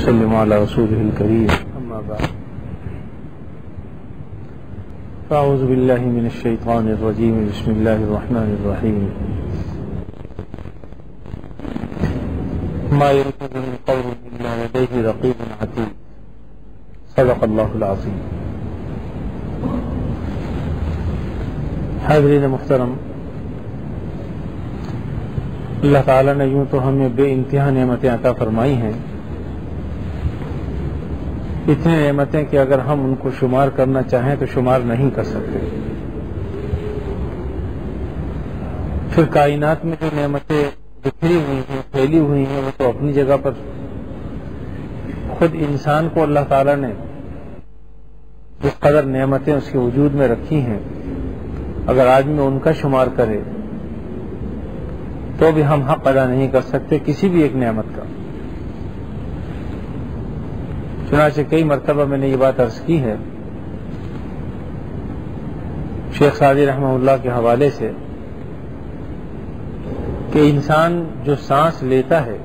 وسلم على رسوله الكريم. أما بعد. فأعوذ بالله من الشيطان الرجيم. بسم الله الرحمن الرحيم. ما يلفظ من قول إلا لديه رقيب عتيد. صدق الله العظيم. حاضرین محترم. اللہ تعالیٰ نے یوں تو ہمیں بے انتہا نعمتیں عطا فرمائی ہیں. اتنی نعمتیں کہ اگر ہم ان کو شمار کرنا چاہیں تو شمار نہیں کر سکتے۔ پھر کائنات میں جو نعمتیں بکھری ہوئی ہیں، پھیلی ہوئی ہیں، وہ تو اپنی جگہ پر خود انسان کو اللہ تعالیٰ نے جس قدر نعمتیں اس کے وجود میں رکھی ہیں، اگر آدمی ان کا شمار کرے تو بھی ہم حق ادا نہیں کر سکتے کسی بھی ایک نعمت کا۔ چنانچہ کئی مرتبہ میں نے یہ بات عرض کی ہے۔ شیخ سعدی رحمہ اللہ کے حوالے سے کہ انسان جو سانس لیتا ہے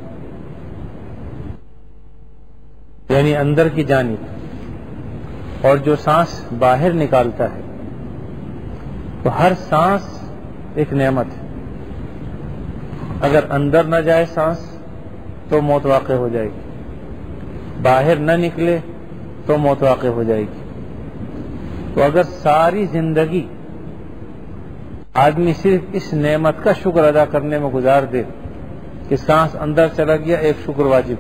یعنی اندر کی جانب، اور جو سانس باہر نکالتا ہے، تو ہر سانس ایک نعمت ہے۔ اگر اندر نہ جائے سانس، تو موت واقع ہو جائے گی۔ باہر نہ نکلے تو موت واقع ہو جائے گی۔ تو اگر ساری زندگی آدمی صرف اس نعمت کا شکر ادا کرنے میں گزار دے کہ سانس اندر چلا گیا، ایک شکر واجب۔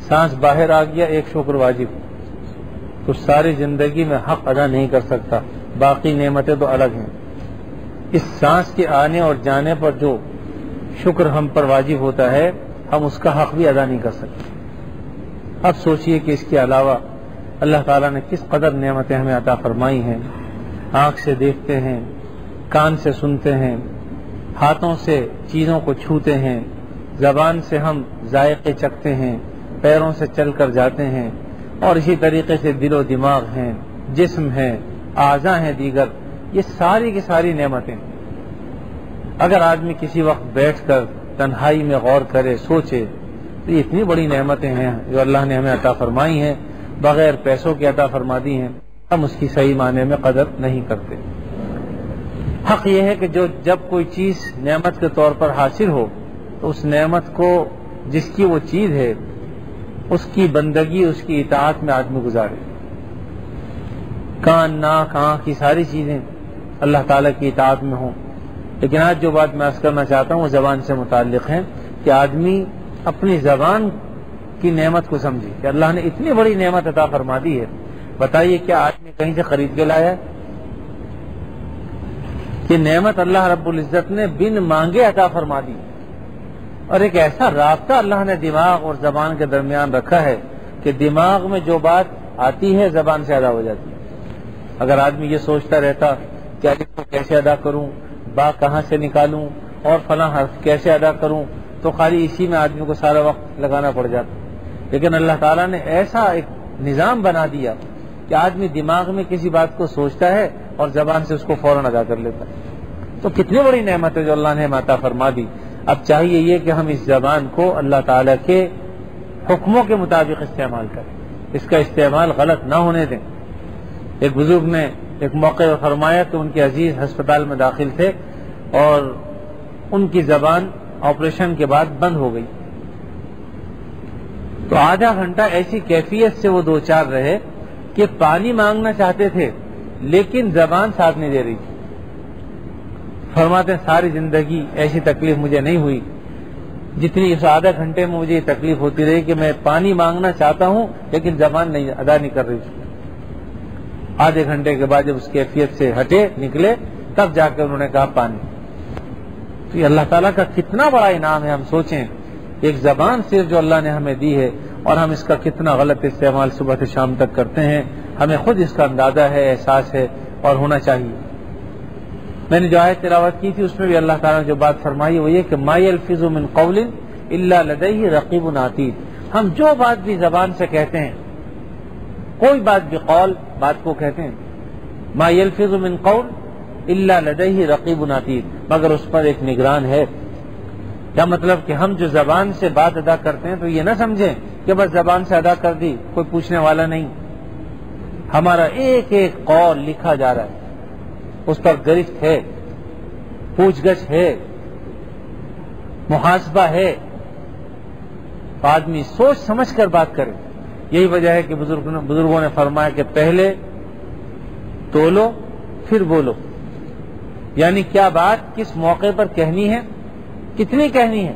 سانس باہر آ گیا، ایک شکر واجب۔ تو ساری زندگی میں حق ادا نہیں کر سکتا۔ باقی نعمتیں تو الگ ہیں۔ اس سانس کے آنے اور جانے پر جو شکر ہم پر واجب ہوتا ہے، ہم اس کا حق بھی ادا نہیں کر سکتے۔ اب سوچئے کہ اس کے علاوہ اللہ تعالیٰ نے کس قدر نعمتیں ہمیں عطا فرمائی ہیں۔ آنکھ سے دیکھتے ہیں، کان سے سنتے ہیں، ہاتھوں سے چیزوں کو چھوتے ہیں، زبان سے ہم ذائقے چکتے ہیں، پیروں سے چل کر جاتے ہیں، اور اسی طریقے سے دل و دماغ ہیں، جسم ہیں اعضا ہیں دیگر، یہ ساری کی ساری نعمتیں۔ اگر آدمی کسی وقت بیٹھ کر تنہائی میں غور کرے، سوچے تو یہ اتنی بڑی نعمتیں ہیں جو اللہ نے ہمیں عطا فرمائی ہیں، بغیر پیسوں کی عطا فرما دی ہیں، ہم اس کی صحیح معنی میں قدر نہیں کرتے۔ حق یہ ہے کہ جو جب کوئی چیز نعمت کے طور پر حاصل ہو، تو اس نعمت کو جس کی وہ چیز ہے، اس کی بندگی، اس کی اطاعت میں آدمی گزارے۔ کان، ناک، آنکھ کی ساری چیزیں اللہ تعالیٰ کی اطاعت میں ہوں۔ لیکن آج جو بات میں عرض کرنا چاہتا ہوں، وہ زبان سے متعلق ہے کہ آدمی اپنی زبان کی نعمت کو سمجھے کہ اللہ نے اتنی بڑی نعمت عطا فرما دی ہے۔ بتائیے کیا آدمی کہیں سے خرید کے لایا کہ نعمت اللہ رب العزت نے بن مانگے عطا فرما دی۔ اور ایک ایسا رابطہ اللہ نے دماغ اور زبان کے درمیان رکھا ہے کہ دماغ میں جو بات آتی ہے زبان سے ادا ہو جاتی ہے۔ اگر آدمی یہ سوچتا رہتا کہ کو کیسے ادا کروں، با کہاں سے نکالوں اور فلاں حرف کیسے ادا کروں تو خالی اسی میں آدمی کو سارا وقت لگانا پڑ جاتا لیکن اللہ تعالیٰ نے ایسا ایک نظام بنا دیا کہ آدمی دماغ میں کسی بات کو سوچتا ہے اور زبان سے اس کو فوراً ادا کر لیتا ہے۔ تو کتنی بڑی نعمت ہے جو اللہ نے ماتا فرما دی۔ اب چاہیے یہ کہ ہم اس زبان کو اللہ تعالیٰ کے حکموں کے مطابق استعمال کریں۔ اس کا استعمال غلط نہ ہونے دیں۔ ایک بزرگ نے ایک موقع فرمایا کہ ان کے عزیز ہسپتال میں داخل تھے اور ان کی زبان آپریشن کے بعد بند ہو گئی۔ تو آدھا گھنٹہ ایسی کیفیت سے وہ دو چار رہے کہ پانی مانگنا چاہتے تھے، لیکن زبان ساتھ نہیں دے رہی۔ تھی فرماتے ساری زندگی ایسی تکلیف مجھے نہیں ہوئی۔ جتنی اس آدھا گھنٹے میں مجھے یہ تکلیف ہوتی رہی کہ میں پانی مانگنا چاہتا ہوں، لیکن زبان نہیں، ادا نہیں کر رہی۔ تھی آدھے گھنٹے کے بعد جب اس کیفیت سے ہٹے، نکلے، تب جا کے انہوں نے کہا پانی۔ تو یہ اللہ تعالیٰ کا کتنا بڑا انعام ہے ہم سوچیں۔ ایک زبان صرف جو اللہ نے ہمیں دی ہے اور ہم اس کا کتنا غلط استعمال صبح سے شام تک کرتے ہیں، ہمیں خود اس کا اندازہ ہے، احساس ہے اور ہونا چاہیے۔ میں نے جو آیت تلاوت کی تھی، اس میں بھی اللہ تعالیٰ نے جو بات فرمائی وہ یہ کہ مائی الفظ من قول اللہ لدئی رقیب نعتید ہم جو بات بھی زبان سے کہتے ہیں، کوئی بات بھی قول بات کو کہتے ہیں۔ ما الفظ من قول اللہ لدئی رقیب نعتید مگر اس پر ایک نگران ہے۔ کیا مطلب کہ ہم جو زبان سے بات ادا کرتے ہیں تو یہ نہ سمجھیں کہ بس زبان سے ادا کر دی، کوئی پوچھنے والا نہیں۔ ہمارا ایک ایک قول لکھا جا رہا ہے۔ اس پر گرفت ہے، پوچھ گچھ ہے، محاسبہ ہے۔ آدمی سوچ سمجھ کر بات کرے۔ یہی وجہ ہے کہ بزرگوں نے فرمایا کہ پہلے تولو، پھر بولو۔ یعنی کیا بات؟ کس موقع پر کہنی ہے؟ کتنی کہنی ہے؟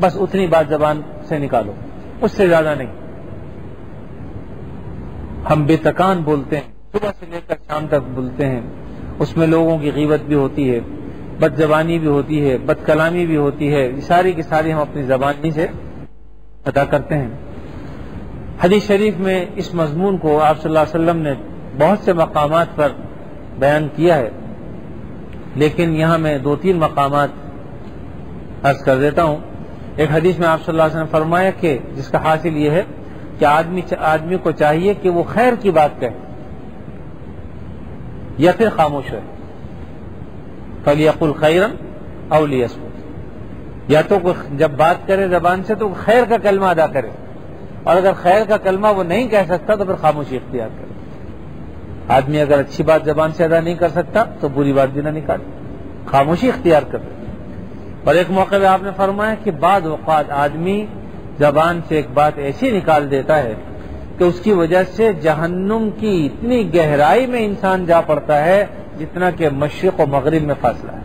بس اتنی بات زبان سے نکالو، اس سے زیادہ نہیں۔ ہم بے تکان بولتے ہیں، صبح سے لے کر شام تک بولتے ہیں۔ اس میں لوگوں کی غیبت بھی ہوتی ہے بد زبانی بھی ہوتی ہے بد کلامی بھی ہوتی ہے۔ ساری کی ساری ہم اپنی زبانی سے ادا کرتے ہیں۔ حدیث شریف میں اس مضمون کو آپ صلی اللہ علیہ وسلم نے بہت سے مقامات پر بیان کیا ہے۔ لیکن یہاں میں دو تین مقامات عرض کر دیتا ہوں۔ ایک حدیث میں آپ صلی اللہ علیہ وسلم نے فرمایا کہ جس کا حاصل یہ ہے کہ آدمی آدمی کو چاہیے کہ وہ خیر کی بات کہے یا پھر خاموش ہے فلیق الخیرن اولی یا تو جب بات کرے زبان سے تو خیر کا کلمہ ادا کرے۔ اور اگر خیر کا کلمہ وہ نہیں کہہ سکتا تو پھر خاموشی اختیار کرے۔ آدمی اگر اچھی بات زبان سے ادا نہیں کر سکتا، تو بری بات بھی نہ نکالے۔ خاموشی اختیار کر۔ اور ایک موقع پہ آپ نے فرمایا کہ بعض اوقات آدمی زبان سے ایک بات ایسی نکال دیتا ہے کہ اس کی وجہ سے جہنم کی اتنی گہرائی میں انسان جا پڑتا ہے جتنا کہ مشرق و مغرب میں فاصلہ ہے۔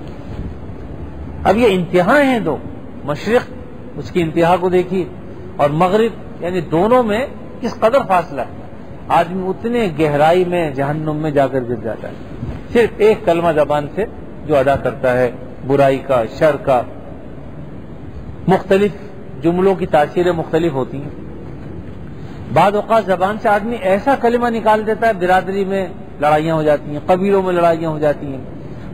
اب یہ انتہا ہیں دو۔ مشرق، اس کی انتہا کو دیکھیے، اور مغرب یعنی دونوں میں کس قدر فاصلہ ہے؟ آدمی اتنے گہرائی میں جہنم میں جا کر گر جاتا ہے۔ صرف ایک کلمہ زبان سے جو ادا کرتا ہے، برائی کا، شر کا۔ مختلف جملوں کی تاثیریں مختلف ہوتی ہیں۔ بعض اوقات زبان سے آدمی ایسا کلمہ نکال دیتا ہے، برادری میں لڑائیاں ہو جاتی ہیں، قبیلوں میں لڑائیاں ہو جاتی ہیں،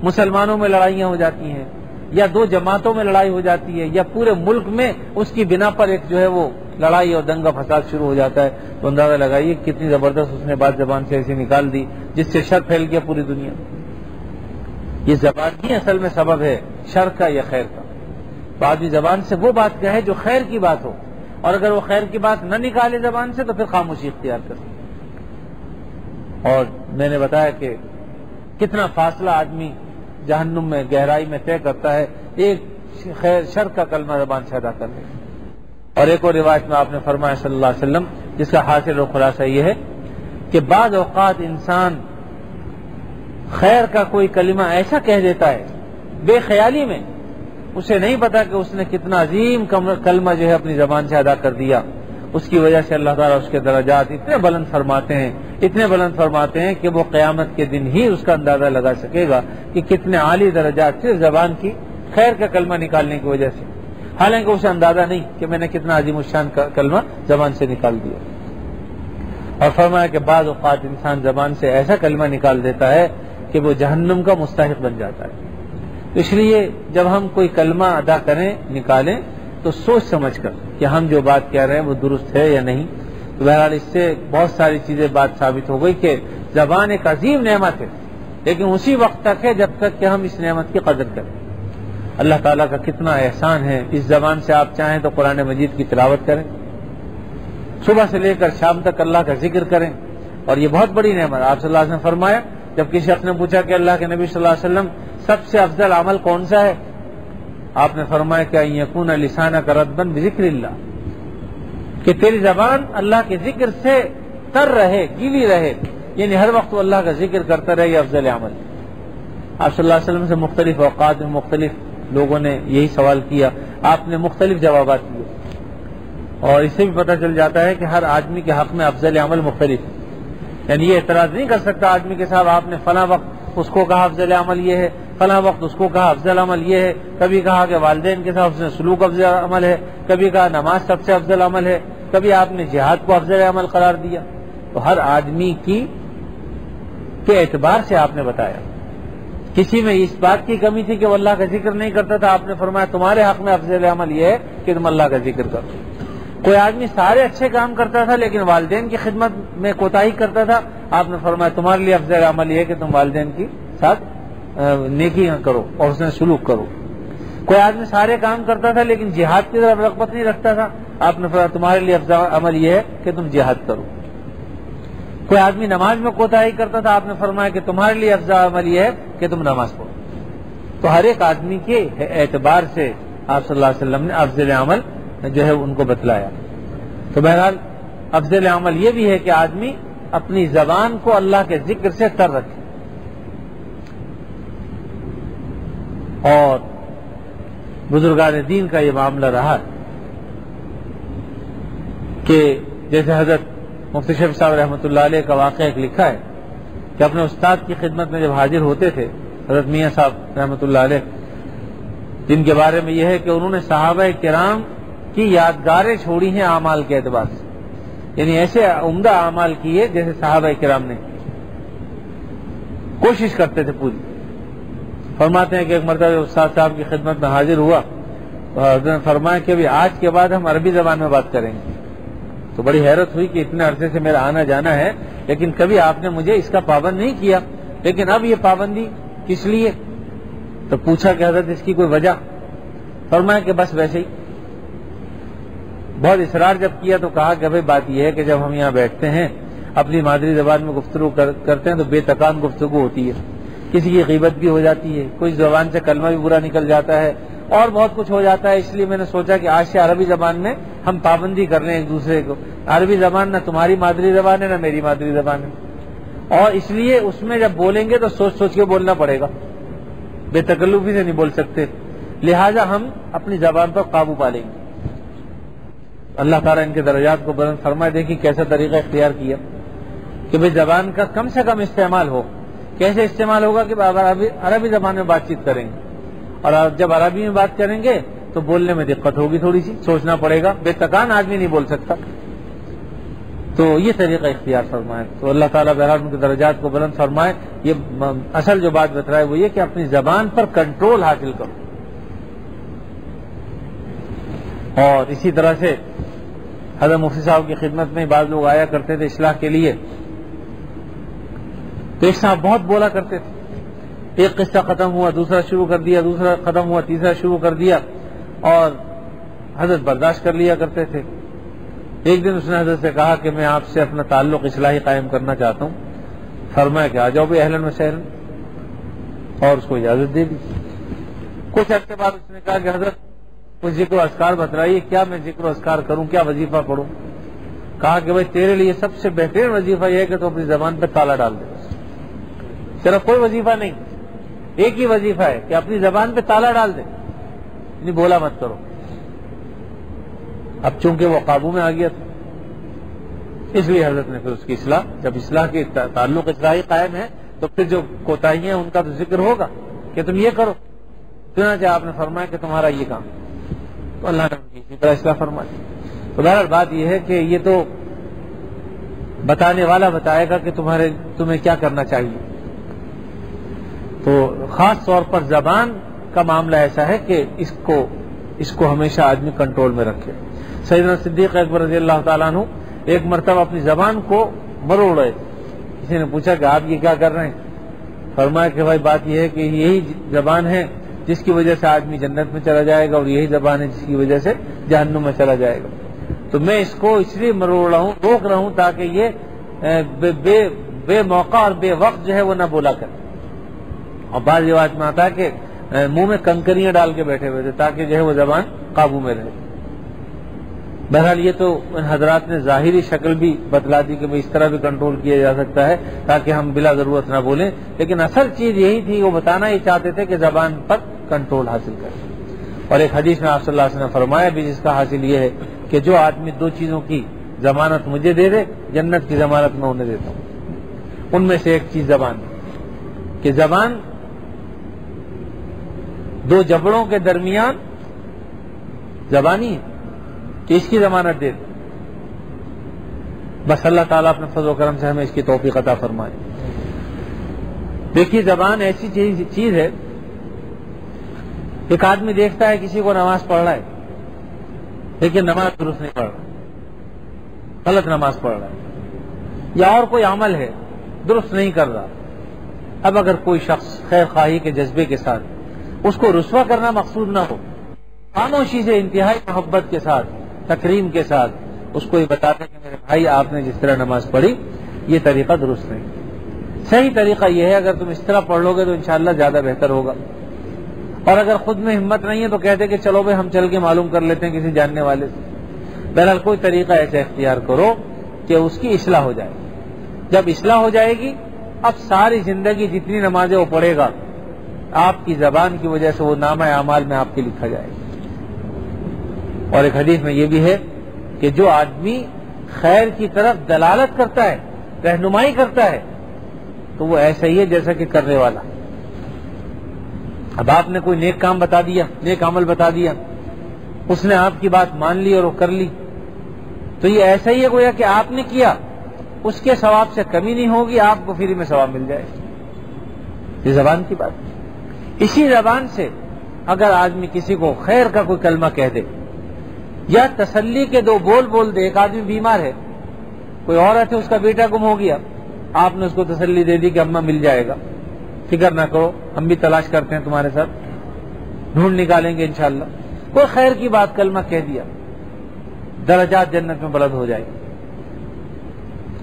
مسلمانوں میں لڑائیاں ہو جاتی ہیں، یا دو جماعتوں میں لڑائی ہو جاتی ہے، یا پورے ملک میں اس کی بنا پر ایک جو ہے وہ لڑائی اور دنگا فساد شروع ہو جاتا ہے تو اندازہ لگائیے کتنی زبردست اس نے بات زبان سے ایسی نکال دی جس سے شر پھیل گیا پوری دنیا یہ زبان ہی اصل میں سبب ہے شر کا یا خیر کا۔ بعد زبان سے وہ بات کہے جو خیر کی بات ہو۔ اور اگر وہ خیر کی بات نہ نکالے زبان سے تو پھر خاموشی اختیار کر اور میں نے بتایا کہ کتنا فاصلہ آدمی جہنم میں، گہرائی میں طے کرتا ہے، ایک خیر، شر کا کلمہ زبان سے ادا کرنے اور ایک اور روایت میں آپ نے فرمایا صلی اللہ علیہ وسلم، جس کا حاصل و خلاصہ یہ ہے کہ بعض اوقات انسان خیر کا کوئی کلمہ ایسا کہہ دیتا ہے، بے خیالی میں، اسے نہیں پتا کہ اس نے کتنا عظیم کلمہ جو ہے اپنی زبان سے ادا کر دیا۔ اس کی وجہ سے اللہ تعالیٰ اس کے درجات اتنے بلند فرماتے ہیں، اتنے بلند فرماتے ہیں کہ وہ قیامت کے دن ہی اس کا اندازہ لگا سکے گا کہ کتنے عالی درجات صرف زبان کی خیر کا کلمہ نکالنے کی وجہ سے۔ حالانکہ اسے اندازہ نہیں کہ میں نے کتنا عظیم الشان کلمہ زبان سے نکال دیا۔ اور فرمایا کہ بعض اوقات انسان زبان سے ایسا کلمہ نکال دیتا ہے کہ وہ جہنم کا مستحق بن جاتا ہے۔ اس لیے جب ہم کوئی کلمہ ادا کریں، نکالیں، تو سوچ سمجھ کر کہ ہم جو بات کہہ رہے ہیں وہ درست ہے یا نہیں۔ تو بہرحال اس سے بہت ساری چیزیں بات ثابت ہو گئی کہ زبان ایک عظیم نعمت ہے، لیکن اسی وقت تک ہے جب تک کہ ہم اس نعمت کی قدر کریں۔ اللہ تعالیٰ کا کتنا احسان ہے۔ اس زبان سے آپ چاہیں تو قرآن مجید کی تلاوت کریں۔ صبح سے لے کر شام تک اللہ کا ذکر کریں۔ اور یہ بہت بڑی نعمت، آپ صلی اللہ علیہ وسلم نے فرمایا جب کسی شخص نے پوچھا کہ اللہ کے نبی صلی اللہ علیہ وسلم، سب سے افضل عمل کون سا ہے؟ آپ نے فرمایا کہ یقون لسانہ کا رد بند ذکر اللہ۔ کہ تیری زبان اللہ کے ذکر سے تر رہے، گیلی رہے۔ یعنی ہر وقت وہ اللہ کا ذکر کرتا رہے، یہ افضل عمل۔ آپ صلی اللہ علیہ وسلم سے مختلف اوقات میں مختلف لوگوں نے یہی سوال کیا۔ آپ نے مختلف جوابات دیے۔ اور اس سے بھی پتہ چل جاتا ہے کہ ہر آدمی کے حق میں افضل عمل مختلف ہے۔ یعنی یہ اعتراض نہیں کر سکتا آدمی کے ساتھ آپ نے فلاں وقت اس کو کہا افضل عمل یہ ہے، فلاں وقت اس کو کہا افضل عمل یہ ہے، کبھی کہا کہ والدین کے ساتھ اس نے سلوک افضل عمل ہے، کبھی کہا نماز سب سے افضل عمل ہے، کبھی آپ نے جہاد کو افضل عمل قرار دیا۔ تو ہر آدمی کی، کے اعتبار سے آپ نے بتایا۔ کسی میں اس بات کی کمی تھی کہ وہ اللہ کا ذکر نہیں کرتا تھا، آپ نے فرمایا تمہارے حق میں افضل عمل یہ ہے کہ تم اللہ کا ذکر کرو۔ کوئی آدمی سارے اچھے کام کرتا تھا لیکن والدین کی خدمت میں کوتا ہی کرتا تھا، آپ نے فرمایا تمہارے لیے افضل عمل یہ ہے کہ تم والدین کی ساتھ نیکی کرو اور اس نے سلوک کرو۔ کوئی آدمی سارے کام کرتا تھا لیکن جہاد کی طرف رغبت نہیں رکھتا تھا، آپ نے فرمایا تمہارے لیے افضل عمل یہ ہے کہ تم جہاد کرو۔ کوئی آدمی نماز میں کوتا ہی کرتا تھا، آپ نے فرمایا کہ تمہارے لیے افضل عمل یہ ہے کہ تم نماز پڑھو۔ تو ہر ایک آدمی کے اعتبار سے آپ صلی اللہ علیہ وسلم نے افضل عمل جو ہے ان کو بتلایا۔ تو بہرحال، افضل عمل یہ بھی ہے کہ آدمی اپنی زبان کو اللہ کے ذکر سے تر رکھے۔ اور بزرگان دین کا یہ معاملہ رہا کہ جیسے حضرت مفتی شیف صاحب رحمۃ اللہ علیہ کا واقعہ ایک لکھا ہے کہ اپنے استاد کی خدمت میں جب حاضر ہوتے تھے، حضرت میاں صاحب رحمۃ اللہ علیہ، جن کے بارے میں یہ ہے کہ انہوں نے صحابہ کرام کی یادگاریں چھوڑی ہیں اعمال کے اعتبار سے۔ یعنی ایسے عمدہ اعمال کیے جیسے صحابہ کرام نے۔ کوشش کرتے تھے پوری۔ فرماتے ہیں کہ ایک مرتبہ استاد صاحب کی خدمت میں حاضر ہوا تو حضرت نے فرمایا کہ آج کے بعد ہم عربی زبان میں بات کریں گے۔ تو بڑی حیرت ہوئی کہ اتنے عرصے سے میرا آنا جانا ہے، لیکن کبھی آپ نے مجھے اس کا پابند نہیں کیا۔ لیکن اب یہ پابندی کس لیے؟ تو پوچھا کہ حضرت اس کی کوئی وجہ؟ فرمایا کہ بس ویسے ہی۔ بہت اصرار جب کیا تو کہا کہ بھائی بات یہ ہے کہ جب ہم یہاں بیٹھتے ہیں، اپنی مادری زبان میں گفتگو کرتے ہیں تو بے تکان گفتگو ہوتی ہے۔ کسی کی غیبت بھی ہو جاتی ہے، کوئی زبان سے کلمہ بھی برا نکل جاتا ہے اور بہت کچھ ہو جاتا ہے، اس لیے میں نے سوچا کہ آج سے عربی زبان میں ہم پابندی کر لیں ایک دوسرے کو۔ عربی زبان نہ تمہاری مادری زبان ہے، نہ میری مادری زبان ہے۔ اور اس لیے اس میں جب بولیں گے تو سوچ سوچ کے بولنا پڑے گا۔ بے تکلفی سے نہیں بول سکتے۔ لہذا ہم اپنی زبان پر قابو پالیں گے۔ اللہ تعالیٰ ان کے درجات کو بلند فرمائے، دیکھیں کیسا طریقہ اختیار کیا۔ کہ بھائی زبان کا کم سے کم استعمال ہو۔ کیسے استعمال ہوگا کہ عربی زبان میں بات چیت کریں گے۔ اور جب عربی میں بات کریں گے تو بولنے میں دقت ہوگی تھوڑی سی، سوچنا پڑے گا۔ بے تکان آدمی نہیں بول سکتا۔ تو یہ طریقہ اختیار فرمائے تو اللہ تعالیٰ بہرحال ان کے درجات کو بلند فرمائے یہ اصل جو بات بتا ہے وہ یہ کہ اپنی زبان پر کنٹرول حاصل کرو۔ اور اسی طرح سے حضرت مفتی صاحب کی خدمت میں بعض لوگ آیا کرتے تھے اصلاح کے لیے۔ تو ایک صاحب بہت بولا کرتے تھے۔ ایک قصہ ختم ہوا، دوسرا شروع کر دیا، دوسرا ختم ہوا، تیسرا شروع کر دیا اور حضرت برداشت کر لیا کرتے تھے۔ ایک دن اس نے حضرت سے کہا کہ میں آپ سے اپنا تعلق اصلاحی قائم کرنا چاہتا ہوں۔ فرمایا کہ آ جاؤ بھی اہلن و شہرن اور اس کو اجازت دے دی کچھ عرصے بعد اس نے کہا کہ حضرت، کچھ ذکر و اسکار بتلائیے، کیا میں ذکر و اسکار کروں، کیا وظیفہ پڑھوں؟ کہا کہ بھائی، تیرے لیے سب سے بہترین وظیفہ یہ ہے کہ تو اپنی زبان پہ تالا ڈال دے صرف کوئی وظیفہ نہیں ایک ہی وظیفہ ہے کہ اپنی زبان پہ تالا ڈال دے۔ نہیں بولا مت کرو۔ اب چونکہ وہ قابو میں آ گیا تھا، اس لیے حضرت نے پھر اس کی اصلاح، جب اصلاح کے تعلق اصلاحی قائم ہے، تو پھر جو کوتاہی ہیں، ان کا تو ذکر ہوگا کہ تم یہ کرو۔ چنانچہ آپ نے فرمایا کہ تمہارا یہ کام۔ تو اللہ نے اسی طرح اصلاح فرمائی۔ تو بہرحال بات یہ ہے کہ یہ تو بتانے والا بتائے گا کہ تمہارے، تمہیں کیا کرنا چاہیے۔ تو خاص طور پر زبان کا معاملہ ایسا ہے کہ اس کو اس کو ہمیشہ آدمی کنٹرول میں رکھے۔ سیدنا صدیق اکبر رضی اللہ تعالیٰ عنہ ایک مرتبہ اپنی زبان کو مروڑ رہے کسی نے پوچھا کہ آپ یہ کیا کر رہے ہیں؟ فرمایا کہ بھائی بات یہ ہے کہ یہی زبان ہے جس کی وجہ سے آدمی جنت میں چلا جائے گا اور یہی زبان ہے جس کی وجہ سے جہنم میں چلا جائے گا۔ تو میں اس کو اس لیے مروڑ رہا ہوں روک رہا ہوں تاکہ یہ بے بے موقع اور بے وقت جو ہے وہ نہ بولا کرے۔ اور بعض رواج میں آتا ہے کہ منہ میں کنکریاں ڈال کے بیٹھے ہوئے تھے تاکہ جو ہے وہ زبان قابو میں رہے۔ بہرحال یہ تو ان حضرات نے ظاہری شکل بھی بتلا دی کہ اس طرح بھی کنٹرول کیا جا سکتا ہے تاکہ ہم بلا ضرورت نہ بولیں۔ لیکن اصل چیز یہی تھی، وہ بتانا ہی چاہتے تھے کہ زبان پر کنٹرول حاصل کریں۔ اور ایک حدیث میں آپ صلی اللہ علیہ وسلم نے فرمایا بھی جس کا حاصل یہ ہے کہ جو آدمی دو چیزوں کی ضمانت مجھے دے دے، جنت کی ضمانت میں انہیں دیتا ہوں۔ ان میں سے ایک چیز زبان کہ زبان دو جبڑوں کے درمیان زبانی ہے، کہ اس کی ضمانت دے بس اللہ تعالیٰ اپنے فضل و کرم سے ہمیں اس کی توفیق عطا فرمائے۔ دیکھیے، زبان ایسی چیز ہے، ایک آدمی دیکھتا ہے کسی کو نماز پڑھ رہا ہے، لیکن نماز درست نہیں پڑھ رہا، غلط نماز پڑھ رہا ہے، یا اور کوئی عمل ہے، درست نہیں کر رہا۔ اب اگر کوئی شخص خیر خواہی کے جذبے کے ساتھ اس کو رسوا کرنا مقصود نہ ہو۔ خاموشی سے انتہائی محبت کے ساتھ، تکریم کے ساتھ اس کو یہ بتاتے کہ میرے بھائی، آپ نے جس طرح نماز پڑھی، یہ طریقہ درست نہیں۔ صحیح طریقہ یہ ہے، اگر تم اس طرح پڑھ لو گے تو انشاءاللہ زیادہ بہتر ہوگا۔ اور اگر خود میں ہمت نہیں ہے تو کہتے کہ چلو بھائی، ہم چل کے معلوم کر لیتے ہیں کسی جاننے والے سے۔ بہرحال کوئی طریقہ ایسا اختیار کرو کہ اس کی اصلاح ہو جائے۔ جب اصلاح ہو جائے گی، اب ساری زندگی جتنی نمازیں وہ پڑھے گا آپ کی زبان کی وجہ سے وہ نامہ اعمال میں آپ کے لکھا جائے گا۔ اور ایک حدیث میں یہ بھی ہے کہ جو آدمی خیر کی طرف دلالت کرتا ہے، رہنمائی کرتا ہے، تو وہ ایسا ہی ہے جیسا کہ کرنے والا۔ اب آپ نے کوئی نیک کام بتا دیا، نیک عمل بتا دیا، اس نے آپ کی بات مان لی اور وہ کر لی، تو یہ ایسا ہی ہے گویا کہ آپ نے کیا، اس کے ثواب سے کمی نہیں ہوگی، آپ کو فری میں ثواب مل جائے یہ زبان کی بات۔ اسی زبان سے اگر آدمی کسی کو خیر کا کوئی کلمہ کہہ دے یا تسلی کے دو بول بول دے، ایک آدمی بیمار ہے، کوئی عورت ہے، اس کا بیٹا گم ہو گیا، آپ نے اس کو تسلی دے دی کہ اما مل جائے گا۔ فکر نہ کرو، ہم بھی تلاش کرتے ہیں تمہارے ساتھ۔ ڈھونڈ نکالیں گے انشاءاللہ۔ کوئی خیر کی بات، کلمہ کہہ دیا، درجات جنت میں بلد ہو جائے۔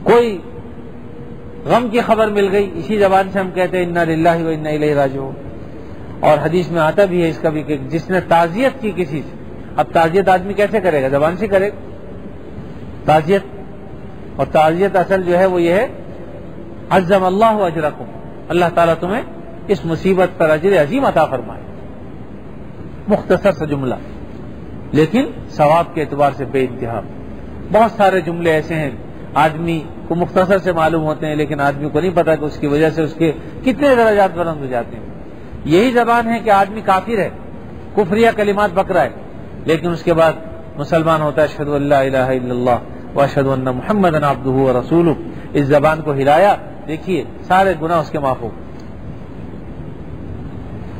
کوئی غم کی خبر مل گئی، اسی زبان سے ہم کہتے ہیں للہ و انا راجو اور حدیث میں آتا بھی ہے اس کا بھی کہ جس نے تعزیت کی کسی سے، اب تعزیت آدمی کیسے کرے گا؟ زبان سے کرے گا۔ تعزیت، اور تعزیت اصل جو ہے وہ یہ ہے، عزم اللہ اجرکم۔ اللہ تعالیٰ تمہیں اس مصیبت پر اجر عظیم عطا فرمائے۔ مختصر سا جملہ۔ لیکن ثواب کے اعتبار سے بے انتہا۔ بہت سارے جملے ایسے ہیں، آدمی کو مختصر سے معلوم ہوتے ہیں، لیکن آدمی کو نہیں پتا کہ اس کی وجہ سے اس کے کتنے درجات بلند ہو جاتے ہیں۔ یہی زبان ہے کہ آدمی کافر ہے کفریہ کلمات بکرا ہے، لیکن اس کے بعد مسلمان ہوتا ہے اشد اللہ الہ الا اللہ و اشد اللہ محمد و رسول اس زبان کو ہلایا، دیکھیے، سارے گناہ اس کے معاف ہو۔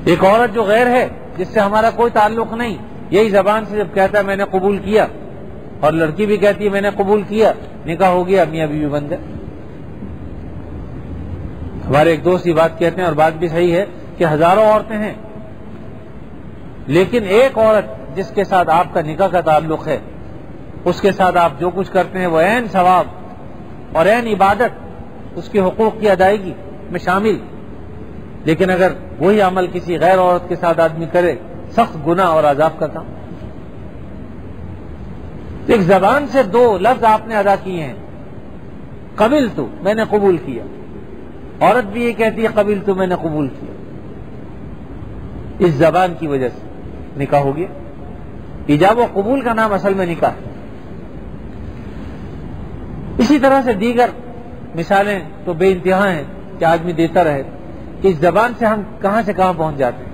ایک عورت جو غیر ہے، جس سے ہمارا کوئی تعلق نہیں، یہی زبان سے جب کہتا ہے، میں نے قبول کیا، اور لڑکی بھی کہتی ہے، میں نے قبول کیا، نکاح ہو گیا، میاں بیوی بن گئے ہمارے ایک دوست یہ بات کہتے ہیں، اور بات بھی صحیح ہے کہ ہزاروں عورتیں ہیں۔ لیکن ایک عورت جس کے ساتھ آپ کا نکاح کا تعلق ہے، اس کے ساتھ آپ جو کچھ کرتے ہیں، وہ عین ثواب اور عین عبادت، اس کے حقوق کی ادائیگی میں شامل۔ لیکن اگر وہی عمل کسی غیر عورت کے ساتھ آدمی کرے، سخت گنا اور عذاب کا کام۔ ایک زبان سے دو لفظ آپ نے ادا کیے ہیں۔ قبل تو میں نے قبول کیا۔ عورت بھی یہ کہتی ہے قبل تو میں نے قبول کیا۔ اس زبان کی وجہ سے نکاح ہو گیا۔ ایجاب و قبول کا نام اصل میں نکاح۔ اسی طرح سے دیگر مثالیں تو بے انتہا ہیں کہ آدمی دیتا رہے۔ کہ اس زبان سے ہم کہاں سے کہاں پہنچ جاتے ہیں۔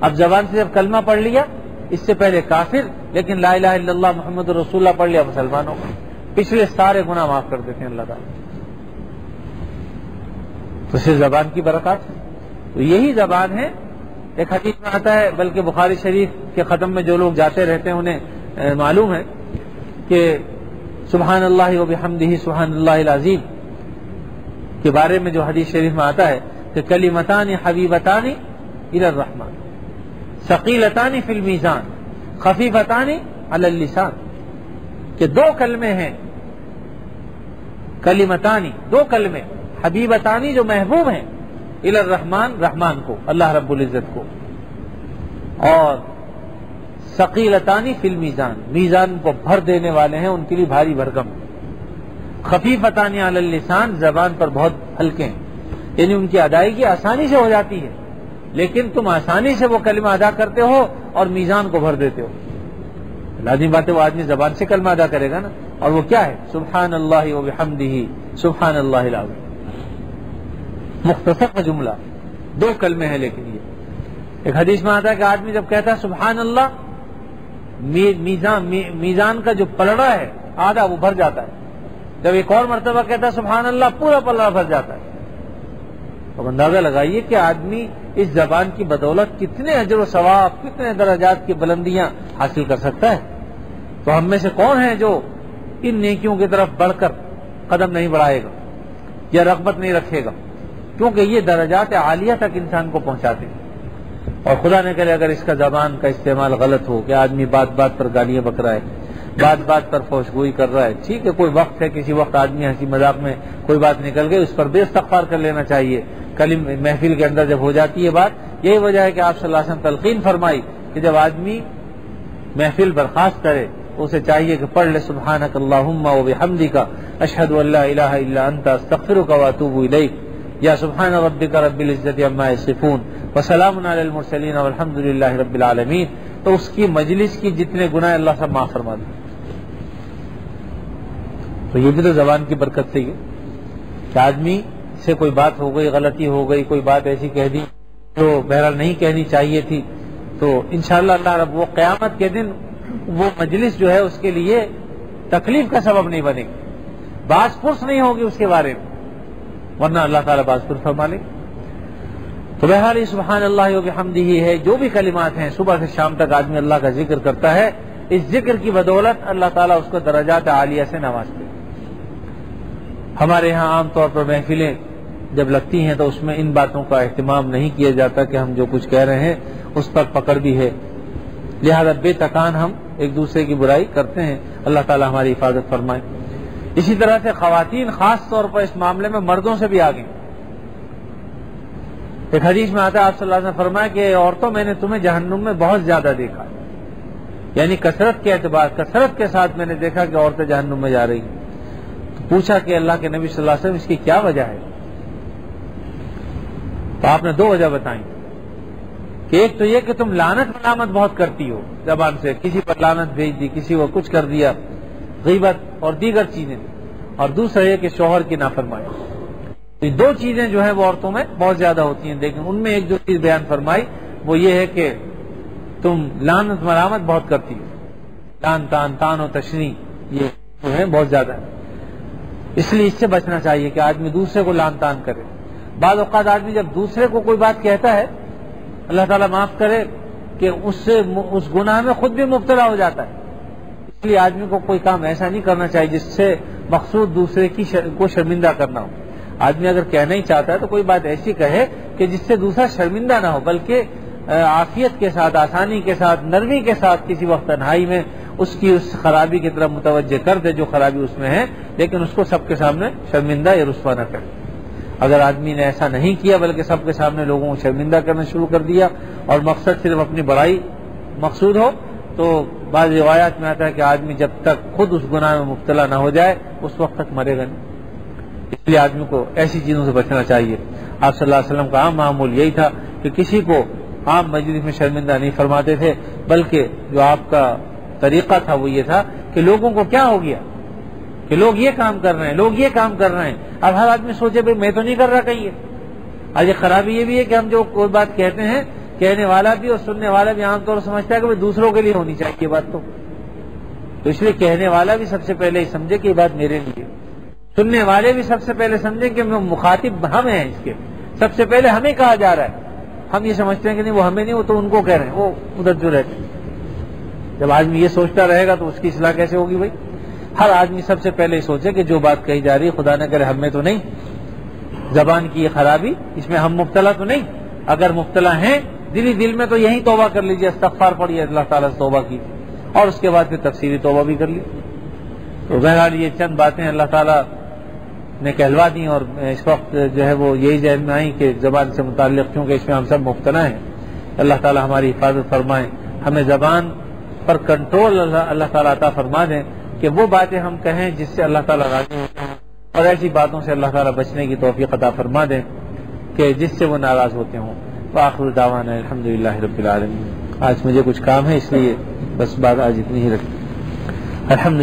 اب زبان سے جب کلمہ پڑھ لیا، اس سے پہلے کافر، لیکن لا الہ الا اللہ محمد رسول اللہ پڑھ لیا مسلمانوں کو پچھلے سارے گناہ معاف کر دیتے ہیں اللہ تعالیٰ۔ تو صرف زبان کی برکات ہے۔ تو یہی زبان ہے ایک حدیث میں آتا ہے، بلکہ بخاری شریف کے ختم میں جو لوگ جاتے رہتے ہیں انہیں معلوم ہے کہ سبحان اللہ و بحمدہ، سبحان اللہ العظیم کے بارے میں جو حدیث شریف میں آتا ہے کہ کلیمتان حبیبتان الرحمان ثقیلتانی فی المیزان خفیفتانی علی اللسان، کہ دو کلمے ہیں کلیمتانی دو کلمے حبیبتانی جو محبوب ہیں الی الرحمان رحمان کو، اللہ رب العزت کو۔ اور ثقیلتانی فی المیزان، میزان کو بھر دینے والے ہیں، ان کے لیے بھاری بھرکم خفیفتانی علی اللسان، زبان پر بہت ہلکے ہیں۔ یعنی ان کی ادائیگی آسانی سے ہو جاتی ہے، لیکن تم آسانی سے وہ کلمہ ادا کرتے ہو اور میزان کو بھر دیتے ہو۔ لازمی بات ہے، وہ آدمی زبان سے کلمہ ادا کرے گا نا۔ اور وہ کیا ہے؟ سبحان اللہ و بحمدہ، سبحان اللہ العظیم۔ مختصر کا جملہ. دو کلمے ہیں لیکن یہ. ایک حدیث میں آتا ہے کہ آدمی جب کہتا ہے سبحان اللہ میزان میزان کا جو پلڑا ہے، آدھا وہ بھر جاتا ہے. جب ایک اور مرتبہ کہتا ہے سبحان اللہ، پورا پلڑا بھر جاتا ہے. اب اندازہ لگائیے کہ آدمی اس زبان کی بدولت کتنے اجر و ثواب، کتنے درجات کی بلندیاں حاصل کر سکتا ہے؟ تو ہم میں سے کون ہے جو ان نیکیوں کی طرف بڑھ کر قدم نہیں بڑھائے گا یا رغبت نہیں رکھے گا؟ کیونکہ یہ درجات عالیہ تک انسان کو پہنچاتے ہیں۔ اور خدا نے کرے اگر اس کا زبان کا استعمال غلط ہو کہ آدمی بات بات پر گالیاں بک رہا ہے، بات بات پر فوشگوئی کر رہا ہے، ٹھیک ہے، کوئی وقت ہے، کسی وقت آدمی ہنسی مذاق میں کوئی بات نکل گئی، اس پر بے استغفار کر لینا چاہیے۔ کل محفل کے اندر جب ہو جاتی ہے بات، یہی وجہ ہے کہ آپ صلی اللہ علیہ وسلم تلقین فرمائی کہ جب آدمی محفل برخاست کرے تو اسے چاہیے کہ پڑھ لے سبحان اللہ و بحمدی کا اشحد اللہ الہ الا انت، استغفرک و اتوب الیک۔ یا سبحان ربک رب العزت عما یصفون وسلام علی المرسلین والحمد للہ رب العالمین تو اس کی مجلس کی جتنے گناہ اللہ سب معاف فرما دے۔ تو یہ بھی تو زبان کی برکت سے کہ آدمی سے کوئی بات ہو گئی، غلطی ہو گئی، کوئی بات ایسی کہہ دی جو بہرحال نہیں کہنی چاہیے تھی، تو انشاءاللہ اللہ رب وہ قیامت کے دن وہ مجلس جو ہے اس کے لیے تکلیف کا سبب نہیں بنے گی۔ باز پرس نہیں ہوگی اس کے بارے میں۔ ورنہ اللہ تعالیٰ باز پرس فرما لے۔ تو بہرحال سبحان اللہ حمدی ہی ہے، جو بھی کلمات ہیں، صبح سے شام تک آدمی اللہ کا ذکر کرتا ہے۔ اس ذکر کی بدولت اللہ تعالیٰ اس کو درجات عالیہ سے نوازتے ہمارے یہاں عام طور پر محفلیں جب لگتی ہیں تو اس میں ان باتوں کا اہتمام نہیں کیا جاتا کہ ہم جو کچھ کہہ رہے ہیں اس پر پکڑ بھی ہے۔ لہذا بے تکان ہم ایک دوسرے کی برائی کرتے ہیں۔ اللہ تعالی ہماری حفاظت فرمائے۔ اسی طرح سے خواتین خاص طور پر اس معاملے میں مردوں سے بھی آگے ایک حدیث میں آتا ہے، آپ صلی اللہ علیہ وسلم فرمایا کہ عورتوں میں نے تمہیں جہنم میں بہت زیادہ دیکھا۔ یعنی کثرت کے اعتبار، کثرت کے ساتھ میں نے دیکھا کہ عورتیں جہنم میں جا رہی تو پوچھا کہ اللہ کے نبی صلی اللہ علیہ وسلم، اس کی کیا وجہ ہے؟ تو آپ نے دو وجہ بتائیں۔ کہ ایک تو یہ کہ تم لانت ملامت بہت کرتی ہو۔ زبان سے کسی پر لانت بھیج دی، کسی کو کچھ کر دیا۔ غیبت اور دیگر چیزیں اور دوسرا یہ کہ شوہر کی نافرمائی تو دو چیزیں جو ہیں وہ عورتوں میں بہت زیادہ ہوتی ہیں، لیکن ان میں ایک جو چیز بیان فرمائی وہ یہ ہے کہ تم لانت ملامت بہت کرتی ہو۔ تان تان تان و تشنی، یہ جو ہے بہت زیادہ ہے اس لیے اس سے بچنا چاہیے کہ آدمی دوسرے کو لان، تان کرے۔ بعض اوقات آدمی جب دوسرے کو کوئی بات کہتا ہے، اللہ تعالیٰ معاف کرے کہ اس سے، اس گناہ میں خود بھی مبتلا ہو جاتا ہے۔ لیے آدمی کو کوئی کام ایسا نہیں کرنا چاہیے جس سے مقصود دوسرے کی شر... کو شرمندہ کرنا ہو۔ آدمی اگر کہنا ہی چاہتا ہے تو کوئی بات ایسی کہے کہ جس سے دوسرا شرمندہ نہ ہو، بلکہ عافیت کے ساتھ، آسانی کے ساتھ، نرمی کے ساتھ کسی وقت تنہائی میں اس کی اس خرابی کی طرف متوجہ کر دے جو خرابی اس میں ہے، لیکن اس کو سب کے سامنے شرمندہ یا رسوا نہ کرے۔ اگر آدمی نے ایسا نہیں کیا، بلکہ سب کے سامنے لوگوں کو شرمندہ کرنا شروع کر دیا اور مقصد صرف اپنی بڑائی مقصود ہو تو بعض روایات میں آتا ہے کہ آدمی جب تک خود اس گناہ میں مبتلا نہ ہو جائے، اس وقت تک مرے گا نہیں۔ اس لیے آدمی کو ایسی چیزوں سے بچنا چاہیے۔ آپ صلی اللہ علیہ وسلم کا عام معمول یہی تھا کہ کسی کو عام مجلس میں شرمندہ نہیں فرماتے تھے، بلکہ جو آپ کا طریقہ تھا وہ یہ تھا کہ لوگوں کو کیا ہو گیا؟ کہ لوگ یہ کام کر رہے ہیں، لوگ یہ کام کر رہے ہیں۔ اب ہر آدمی سوچے بھائی میں تو نہیں کر رہا کہیں آج یہ خرابی یہ بھی ہے کہ ہم جو کوئی بات کہتے ہیں کہنے والا بھی اور سننے والا بھی عام طور سمجھتا ہے کہ دوسروں کے لیے ہونی چاہیے یہ بات تو۔ تو اس لیے کہنے والا بھی سب سے پہلے ہی سمجھے کہ یہ بات میرے لیے۔ سننے والے بھی سب سے پہلے سمجھیں کہ مخاطب ہم ہیں اس کے۔ سب سے پہلے ہمیں کہا جا رہا ہے۔ ہم یہ سمجھتے ہیں کہ نہیں وہ ہمیں نہیں، وہ تو ان کو کہہ رہے ہیں، وہ ادھر جو رہتے ہیں۔ جب آدمی یہ سوچتا رہے گا تو اس کی اصلاح کیسے ہوگی بھائی؟ ہر آدمی سب سے پہلے سوچے کہ جو بات کہی جا رہی ہے، خدا نہ کرے ہم میں تو نہیں۔ زبان کی یہ خرابی، اس میں ہم مبتلا تو نہیں۔ اگر مبتلا ہیں دلی دل میں تو یہی توبہ کر لیجیے استغفار پڑھیے، اللہ تعالیٰ سے توبہ کی اور اس کے بعد پھر تفصیلی توبہ بھی کر لی۔ تو بہرحال یہ چند باتیں اللہ تعالیٰ نے کہلوا دی اور اس وقت جو ہے وہ یہی ذہن میں آئی کہ زبان سے متعلق کیونکہ اس میں ہم سب مبتلا ہیں، اللہ تعالیٰ ہماری حفاظت فرمائیں ہمیں زبان پر کنٹرول اللہ تعالیٰ عطا فرما دیں کہ وہ باتیں ہم کہیں جس سے اللہ تعالیٰ راضی ہوتے ہیں اور ایسی باتوں سے اللہ تعالیٰ بچنے کی توفیق عطا فرما دیں کہ جس سے وہ ناراض ہوتے ہوں۔ آخر دعوانا الحمد للہ رب العالمین۔ آج مجھے کچھ کام ہے، اس لیے بس بات آج اتنی ہی رکھ۔ الحمد